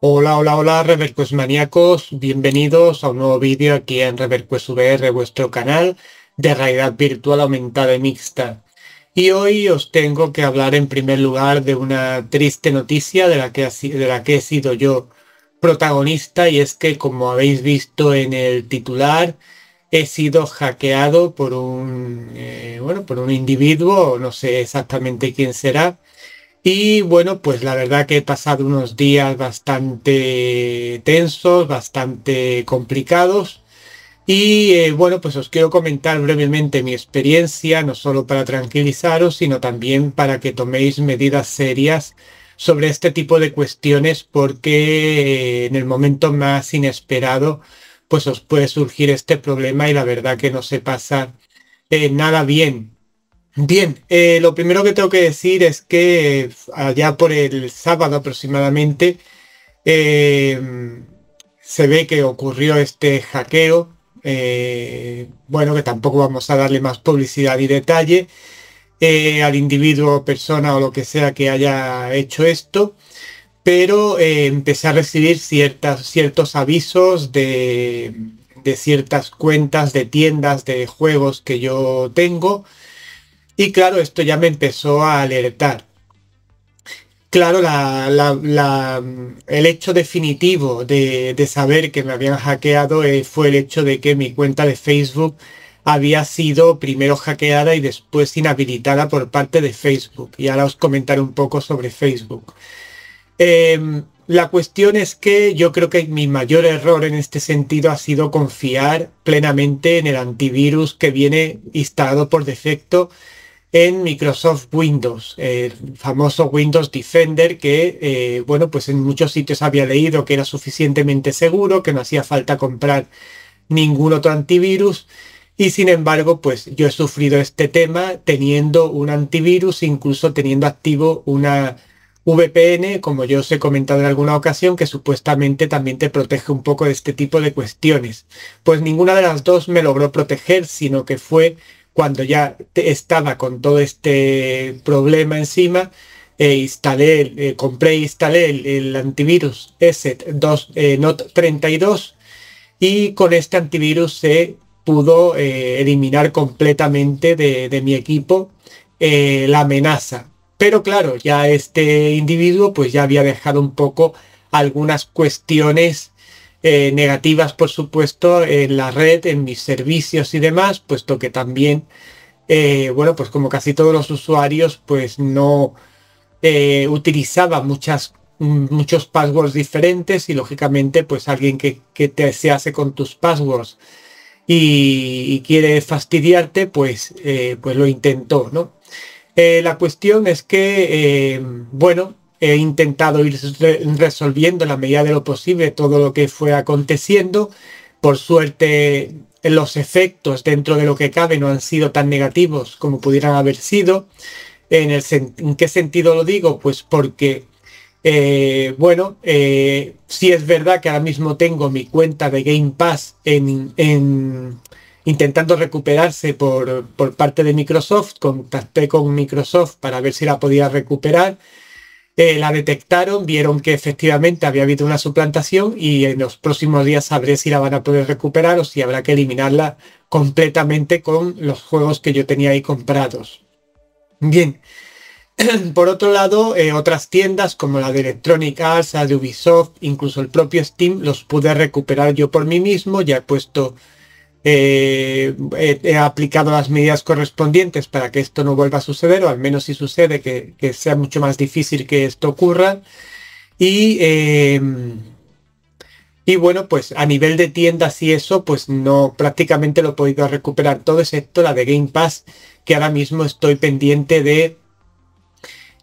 Hola, hola, hola, Reverquest maníacos. Bienvenidos a un nuevo vídeo aquí en Reverquest VR, vuestro canal de realidad virtual aumentada y mixta. Y hoy os tengo que hablar en primer lugar de una triste noticia de la que, de la que he sido yo protagonista y es que como habéis visto en el titular he sido hackeado por un eh, bueno por un individuo no sé exactamente quién será y bueno, pues la verdad que he pasado unos días bastante tensos, bastante complicados. Y eh, bueno, pues os quiero comentar brevemente mi experiencia, no solo para tranquilizaros, sino también para que toméis medidas serias sobre este tipo de cuestiones, porque eh, en el momento más inesperado, pues os puede surgir este problema y la verdad que no se pasa eh, nada bien. Bien, eh, lo primero que tengo que decir es que allá por el sábado aproximadamente eh, se ve que ocurrió este hackeo. Eh, bueno, que tampoco vamos a darle más publicidad y detalle al individuo, persona o lo que sea que haya hecho esto. Pero empecé a recibir ciertas, ciertos avisos de ciertas cuentas de tiendas de juegos que yo tengo y claro, esto ya me empezó a alertar. Claro, el hecho definitivo de, saber que me habían hackeado eh, fue el hecho de que mi cuenta de Facebook había sido primero hackeada y después inhabilitada por parte de Facebook. Y ahora os comentaré un poco sobre Facebook. Em, la cuestión es que yo creo que mi mayor error en este sentido ha sido confiar plenamente en el antivirus que viene instalado por defecto en Microsoft Windows, el famoso Windows Defender que, eh, bueno, pues en muchos sitios había leído que era suficientemente seguro, que no hacía falta comprar ningún otro antivirus y sin embargo, pues yo he sufrido este tema teniendo un antivirus, incluso teniendo activo una VPN, como yo os he comentado en alguna ocasión, que supuestamente también te protege un poco de este tipo de cuestiones. Pues ninguna de las dos me logró proteger, sino que fue cuando ya estaba con todo este problema encima, e instalé, eh, compré e instalé el, antivirus ESET2 eh, Note 32 y con este antivirus se pudo eh, eliminar completamente de, mi equipo la amenaza. Pero claro, ya este individuo pues ya había dejado un poco algunas cuestiones eh, negativas, por supuesto, en la red, en mis servicios y demás, puesto que también, eh, bueno, pues como casi todos los usuarios, pues no eh, utilizaba muchas, muchos passwords diferentes y lógicamente, pues alguien que, te, se hace con tus passwords y, quiere fastidiarte, pues, pues lo intentó, ¿no? la cuestión es que, bueno, he intentado ir resolviendo en la medida de lo posible todo lo que fue aconteciendo. Por suerte, los efectos dentro de lo que cabe no han sido tan negativos como pudieran haber sido. ¿En, el ¿en qué sentido lo digo? Pues porque, eh, bueno, eh, sí es verdad que ahora mismo tengo mi cuenta de Game Pass en, en intentando recuperarse por parte de Microsoft. Contacté con Microsoft para ver si la podía recuperar eh, la detectaron, vieron que efectivamente había habido una suplantación y en los próximos días sabré si la van a poder recuperar o si habrá que eliminarla completamente con los juegos que yo tenía ahí comprados. Bien, por otro lado, eh, otras tiendas como la de Electronic Arts, la de Ubisoft, incluso el propio Steam, los pude recuperar yo por mí mismo, ya he puesto eh, he, aplicado las medidas correspondientes para que esto no vuelva a suceder, o al menos si sucede, que, sea mucho más difícil que esto ocurra. Y, em, y bueno, pues a nivel de tiendas y eso, pues no prácticamente lo he podido recuperar todo, excepto la de Game Pass, que ahora mismo estoy pendiente de...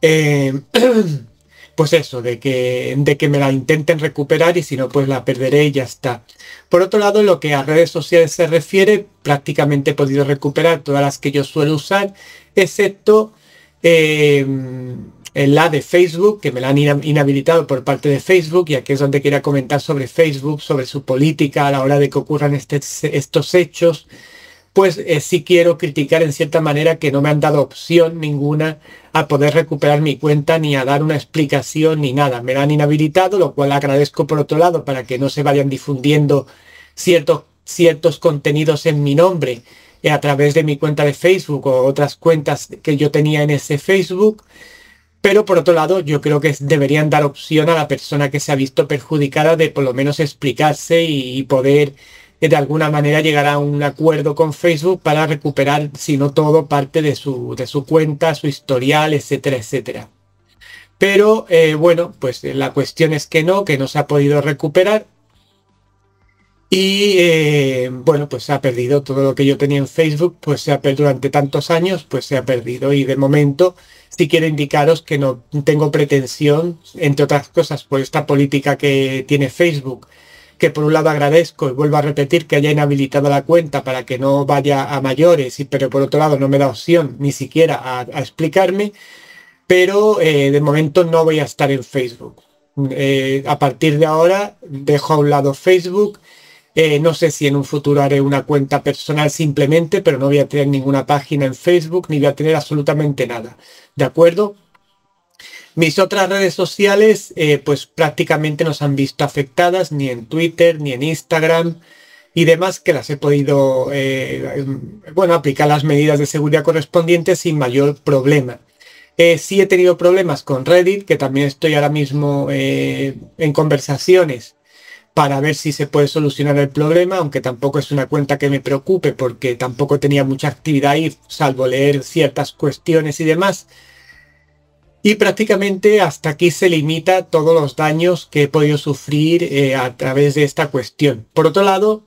Em, pues eso, de que, de que me la intenten recuperar y si no, pues la perderé y ya está. Por otro lado, lo que a redes sociales se refiere, prácticamente he podido recuperar todas las que yo suelo usar, excepto eh, la de Facebook, que me la han inhabilitado por parte de Facebook, y aquí es donde quería comentar sobre Facebook, sobre su política a la hora de que ocurran este, estos hechos pues eh, sí quiero criticar en cierta manera que no me han dado opción ninguna a poder recuperar mi cuenta ni a dar una explicación ni nada. Me la han inhabilitado, lo cual agradezco por otro lado para que no se vayan difundiendo ciertos, ciertos contenidos en mi nombre eh, a través de mi cuenta de Facebook o otras cuentas que yo tenía en ese Facebook. Pero por otro lado, yo creo que deberían dar opción a la persona que se ha visto perjudicada de por lo menos explicarse y poder de alguna manera llegar a un acuerdo con Facebook para recuperar, si no todo, parte de su, de su cuenta, su historial, etcétera, etcétera. Pero eh, bueno, pues eh, la cuestión es que no, que no se ha podido recuperar. Y eh, bueno, pues se ha perdido todo lo que yo tenía en Facebook, pues se ha perdido durante tantos años, pues se ha perdido. Y de momento, si quiero indicaros que no tengo pretensión, entre otras cosas, por esta política que tiene Facebook que por un lado agradezco y vuelvo a repetir que haya inhabilitado la cuenta para que no vaya a mayores, pero por otro lado no me da opción ni siquiera a, explicarme, pero eh, de momento no voy a estar en Facebook. Eh, a partir de ahora dejo a un lado Facebook. Eh, no sé si en un futuro haré una cuenta personal simplemente, pero no voy a tener ninguna página en Facebook ni voy a tener absolutamente nada. ¿De acuerdo? Mis otras redes sociales, eh, pues prácticamente no se han visto afectadas, ni en Twitter, ni en Instagram y demás, que las he podido, eh, bueno, aplicar las medidas de seguridad correspondientes sin mayor problema. Eh, sí he tenido problemas con Reddit, que también estoy ahora mismo en conversaciones para ver si se puede solucionar el problema, aunque tampoco es una cuenta que me preocupe porque tampoco tenía mucha actividad ahí, salvo leer ciertas cuestiones y demás. Y prácticamente hasta aquí se limita todos los daños que he podido sufrir eh, a través de esta cuestión. Por otro lado,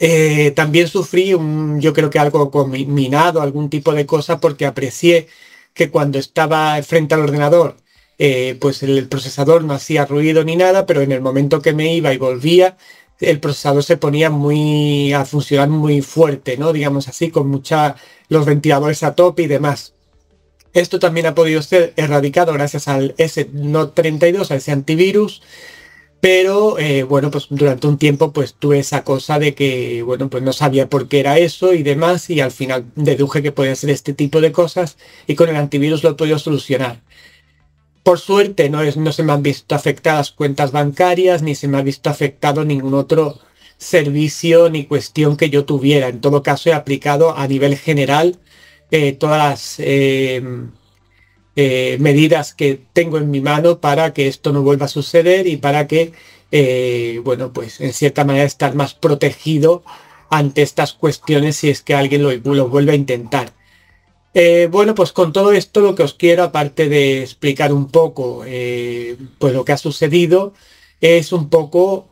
eh, también sufrí un, yo creo que algo minado, algún tipo de cosa, porque aprecié que cuando estaba frente al ordenador, eh, pues el, procesador no hacía ruido ni nada, pero en el momento que me iba y volvía, el procesador se ponía muy a funcionar muy fuerte, ¿no? Digamos así, con mucha los ventiladores a tope y demás. Esto también ha podido ser erradicado gracias al S-Note32, a ese antivirus. Pero eh, bueno, pues durante un tiempo pues tuve esa cosa de que, bueno, pues no sabía por qué era eso y demás y al final deduje que podía ser este tipo de cosas y con el antivirus lo he podido solucionar. Por suerte no, es, no se me han visto afectadas cuentas bancarias ni se me ha visto afectado ningún otro servicio ni cuestión que yo tuviera. En todo caso he aplicado a nivel general eh, todas las eh, eh, medidas que tengo en mi mano para que esto no vuelva a suceder y para que, bueno, pues en cierta manera estar más protegido ante estas cuestiones si es que alguien lo, lo vuelve a intentar. bueno, pues con todo esto lo que os quiero, aparte de explicar un poco pues lo que ha sucedido, es un poco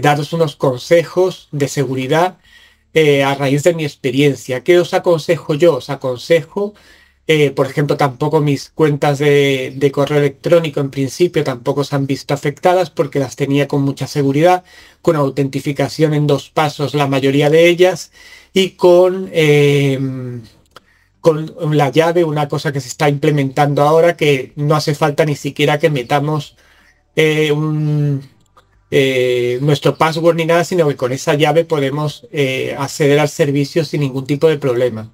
daros unos consejos de seguridad eh, a raíz de mi experiencia. ¿Qué os aconsejo yo? Os aconsejo, eh, por ejemplo, tampoco mis cuentas de, correo electrónico en principio tampoco se han visto afectadas porque las tenía con mucha seguridad, con autentificación en dos pasos la mayoría de ellas y con... Em, con la llave, una cosa que se está implementando ahora que no hace falta ni siquiera que metamos eh, un, eh, nuestro password ni nada, sino que con esa llave podemos eh, acceder al servicio sin ningún tipo de problema.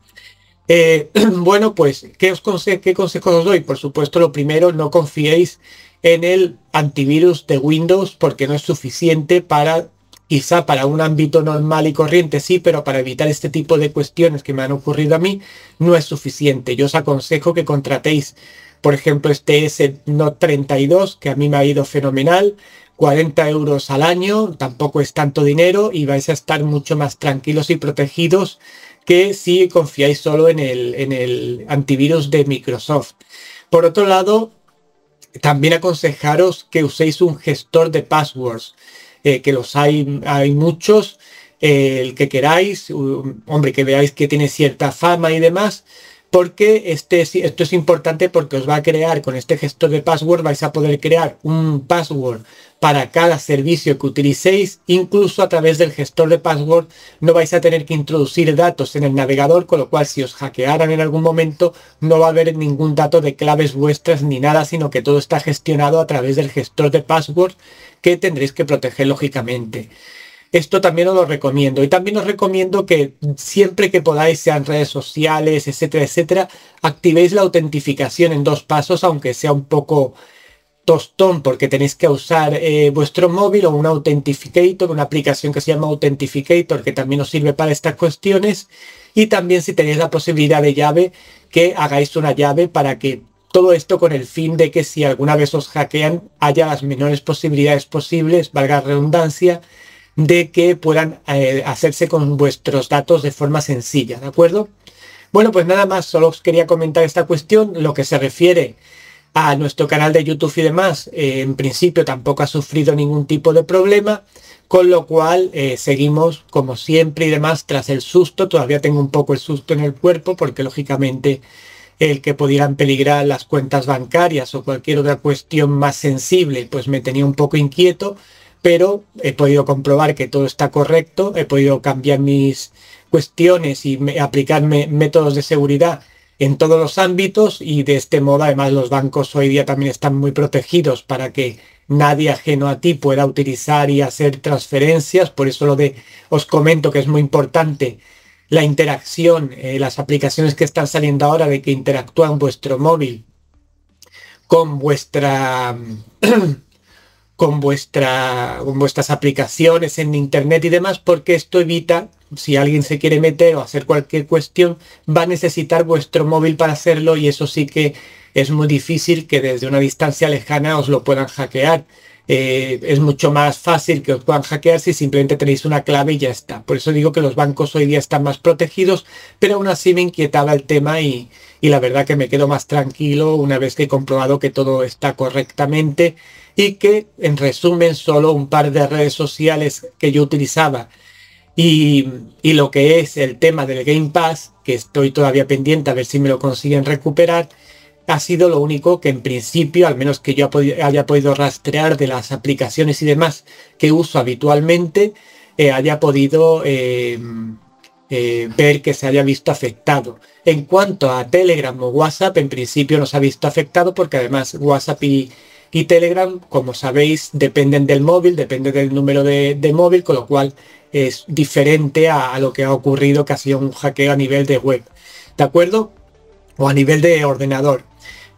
Eh, bueno, pues, ¿qué, os ¿qué consejos os doy? Por supuesto, lo primero, no confiéis en el antivirus de Windows porque no es suficiente para, quizá para un ámbito normal y corriente, sí, pero para evitar este tipo de cuestiones que me han ocurrido a mí, no es suficiente. Yo os aconsejo que contratéis, por ejemplo, este S Note 32, que a mí me ha ido fenomenal. 40 euros al año, tampoco es tanto dinero y vais a estar mucho más tranquilos y protegidos que si confiáis solo en el, en el antivirus de Microsoft. Por otro lado, también aconsejaros que uséis un gestor de passwords, eh, que los hay, hay muchos, eh, el que queráis, hombre, que veáis que tiene cierta fama y demás, porque este, esto es importante porque os va a crear con este gestor de password, vais a poder crear un password para cada servicio que utilicéis, incluso a través del gestor de password no vais a tener que introducir datos en el navegador, con lo cual si os hackearan en algún momento no va a haber ningún dato de claves vuestras ni nada, sino que todo está gestionado a través del gestor de password que tendréis que proteger lógicamente. Esto también os lo recomiendo. Y también os recomiendo que siempre que podáis, sean redes sociales, etcétera, etcétera, activéis la autentificación en dos pasos, aunque sea un poco tostón porque tenéis que usar eh, vuestro móvil o un Authentificator, una aplicación que se llama Authentificator que también os sirve para estas cuestiones y también si tenéis la posibilidad de llave que hagáis una llave para que todo esto con el fin de que si alguna vez os hackean haya las menores posibilidades posibles, valga redundancia, de que puedan eh, hacerse con vuestros datos de forma sencilla, ¿de acuerdo? Bueno, pues nada más, solo os quería comentar esta cuestión, lo que se refiere a nuestro canal de YouTube y demás, eh, en principio tampoco ha sufrido ningún tipo de problema, con lo cual eh, seguimos como siempre y demás tras el susto, todavía tengo un poco el susto en el cuerpo porque lógicamente el que pudieran peligrar las cuentas bancarias o cualquier otra cuestión más sensible, pues me tenía un poco inquieto, pero he podido comprobar que todo está correcto, he podido cambiar mis cuestiones y aplicarme métodos de seguridad en todos los ámbitos y de este modo además los bancos hoy día también están muy protegidos para que nadie ajeno a ti pueda utilizar y hacer transferencias. Por eso lo de os comento que es muy importante la interacción, eh, las aplicaciones que están saliendo ahora de que interactúan vuestro móvil con vuestra con con vuestras aplicaciones en internet y demás porque esto evita si alguien se quiere meter o hacer cualquier cuestión, va a necesitar vuestro móvil para hacerlo y eso sí que es muy difícil que desde una distancia lejana os lo puedan hackear. Eh, es mucho más fácil que os puedan hackear si simplemente tenéis una clave y ya está. Por eso digo que los bancos hoy día están más protegidos, pero aún así me inquietaba el tema y, y la verdad que me quedo más tranquilo una vez que he comprobado que todo está correctamente y que en resumen solo un par de redes sociales que yo utilizaba. Y, lo que es el tema del Game Pass, que estoy todavía pendiente a ver si me lo consiguen recuperar, ha sido lo único que en principio, al menos que yo haya podido rastrear de las aplicaciones y demás que uso habitualmente, eh, haya podido eh, eh, ver que se haya visto afectado. En cuanto a Telegram o WhatsApp, en principio no se ha visto afectado porque además WhatsApp y, Telegram, como sabéis, dependen del móvil, depende del número de, de móvil, con lo cual es diferente a, lo que ha ocurrido que ha sido un hackeo a nivel de web. ¿De acuerdo? O a nivel de ordenador.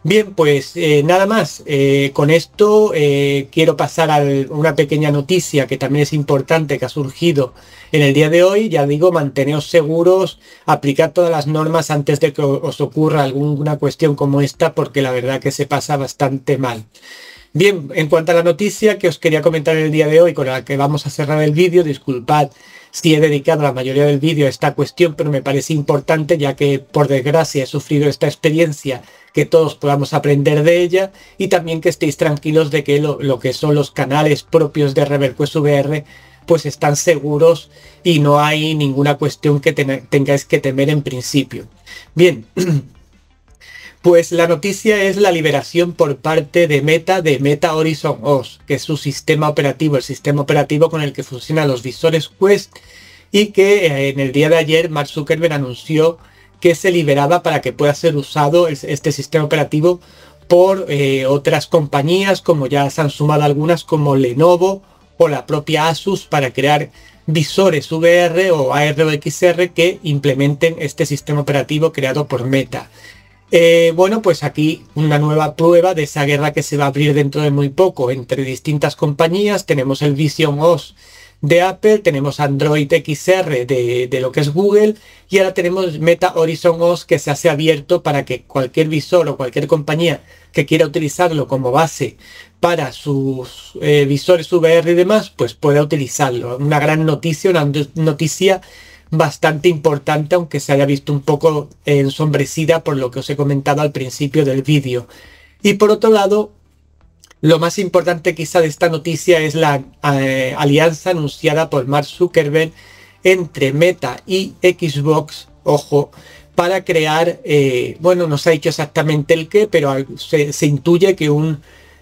Bien, pues eh, nada más. Eh, con esto eh, quiero pasar a una pequeña noticia que también es importante que ha surgido en el día de hoy. Ya digo, manteneos seguros, aplicar todas las normas antes de que os ocurra alguna cuestión como esta, porque la verdad que se pasa bastante mal. Bien, en cuanto a la noticia que os quería comentar el día de hoy, con la que vamos a cerrar el vídeo, disculpad si he dedicado la mayoría del vídeo a esta cuestión, pero me parece importante ya que por desgracia he sufrido esta experiencia, que todos podamos aprender de ella y también que estéis tranquilos de que lo, que son los canales propios de ReverQuest VR pues están seguros y no hay ninguna cuestión que tengáis que temer en principio. Bien, Pues la noticia es la liberación por parte de Meta de Meta Horizon OS, que es su sistema operativo, el sistema operativo con el que funcionan los visores Quest y que eh, en el día de ayer Mark Zuckerberg anunció que se liberaba para que pueda ser usado este sistema operativo por eh, otras compañías, como ya se han sumado algunas como Lenovo o la propia Asus para crear visores VR o AR o XR que implementen este sistema operativo creado por Meta. Eh, bueno, pues aquí una nueva prueba de esa guerra que se va a abrir dentro de muy poco entre distintas compañías. Tenemos el Vision OS de Apple, tenemos Android XR de, lo que es Google y ahora tenemos Meta Horizon OS que se hace abierto para que cualquier visor o cualquier compañía que quiera utilizarlo como base para sus eh, visores VR y demás, pues pueda utilizarlo. Una gran noticia, una noticia bastante importante, aunque se haya visto un poco ensombrecida por lo que os he comentado al principio del vídeo. Y por otro lado, lo más importante quizá de esta noticia es la eh, alianza anunciada por Mark Zuckerberg entre Meta y Xbox, ojo, para crear, eh, bueno, no se ha dicho exactamente el qué, pero se, intuye que un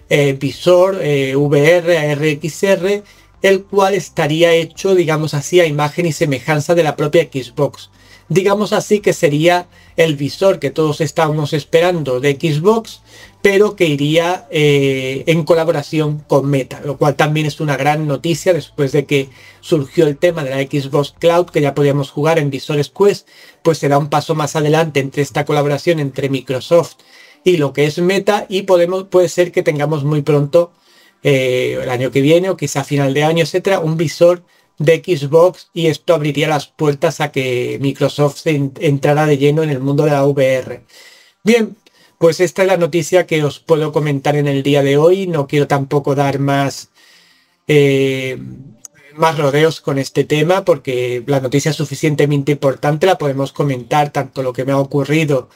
eh, visor VR, RXR, el cual estaría hecho, digamos así, a imagen y semejanza de la propia Xbox. Digamos así que sería el visor que todos estábamos esperando de Xbox, pero que iría eh, en colaboración con Meta, lo cual también es una gran noticia después de que surgió el tema de la Xbox Cloud, que ya podíamos jugar en visores Quest, pues será un paso más adelante entre esta colaboración entre Microsoft y lo que es Meta y podemos, puede ser que tengamos muy pronto, eh, el año que viene o quizá a final de año, etcétera, un visor de Xbox y esto abriría las puertas a que Microsoft se entrara de lleno en el mundo de la VR. Bien, pues esta es la noticia que os puedo comentar en el día de hoy. No quiero tampoco dar más, eh, más rodeos con este tema porque la noticia es suficientemente importante. La podemos comentar tanto lo que me ha ocurrido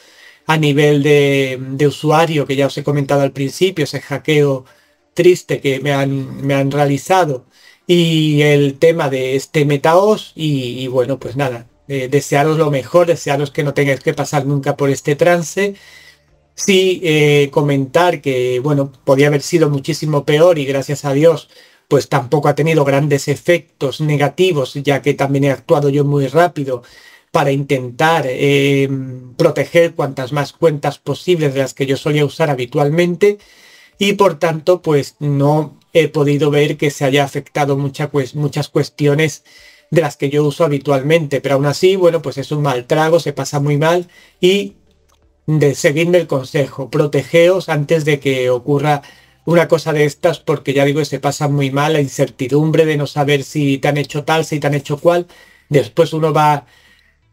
a nivel de, usuario, que ya os he comentado al principio, ese hackeo triste que me han, me han realizado. Y el tema de este metaos y, bueno, pues nada, eh, desearos lo mejor, desearos que no tengáis que pasar nunca por este trance. Sí, eh, comentar que, bueno, podía haber sido muchísimo peor y gracias a Dios, pues tampoco ha tenido grandes efectos negativos, ya que también he actuado yo muy rápido para intentar em, proteger cuantas más cuentas posibles de las que yo solía usar habitualmente y por tanto, pues no he podido ver que se haya afectado muchas cuestiones de las que yo uso habitualmente, pero aún así, bueno, pues es un mal trago, se pasa muy mal y de seguirme el consejo, protegeos antes de que ocurra una cosa de estas, porque ya digo, se pasa muy mal la incertidumbre de no saber si te han hecho tal, si te han hecho cual. Después uno va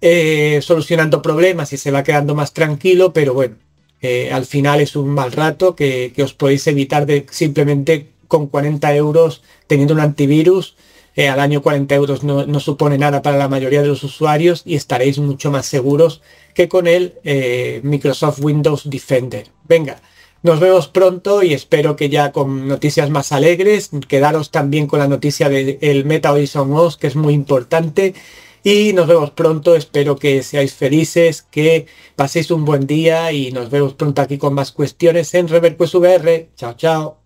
eh, solucionando problemas y se va quedando más tranquilo, pero bueno, eh, al final es un mal rato que, os podéis evitar de simplemente con 40 euros teniendo un antivirus eh, al año 40 euros no, supone nada para la mayoría de los usuarios y estaréis mucho más seguros que con el eh, Microsoft Windows Defender. Venga, nos vemos pronto y espero que ya con noticias más alegres, quedaros también con la noticia del Meta Horizon OS, que es muy importante. Y nos vemos pronto, espero que seáis felices, que paséis un buen día y nos vemos pronto aquí con más cuestiones en ReverQuest VR. Chao, chao.